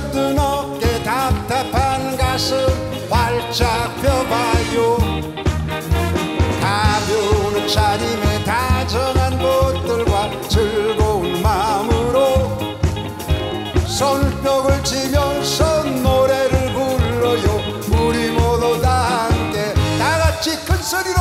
움츠렸던 어깨 답답한 가슴 활짝 펴봐요. 가벼운 차림에 다정한 것들과 즐거운 마음으로 손뼉을 치면서 노래를 불러요 우리 모두 다 함께 다 같이 큰 소리로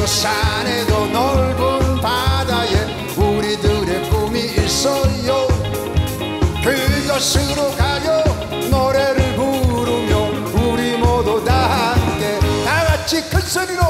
길도 산에도 넓은 바다에 우리들의 꿈이 있어요. 그것으로 가요. 노래를 부르며 우리 모두 다 함께 다 같이 큰 소리로